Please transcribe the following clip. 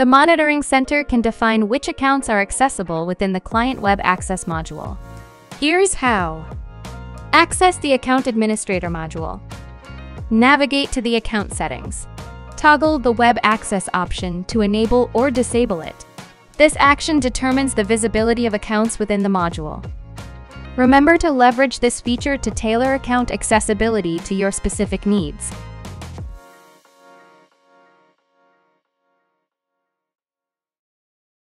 The Monitoring Center can define which accounts are accessible within the Client Web Access module. Here's how. Access the Account Administrator module. Navigate to the account settings. Toggle the Web Access option to enable or disable it. This action determines the visibility of accounts within the module. Remember to leverage this feature to tailor account accessibility to your specific needs.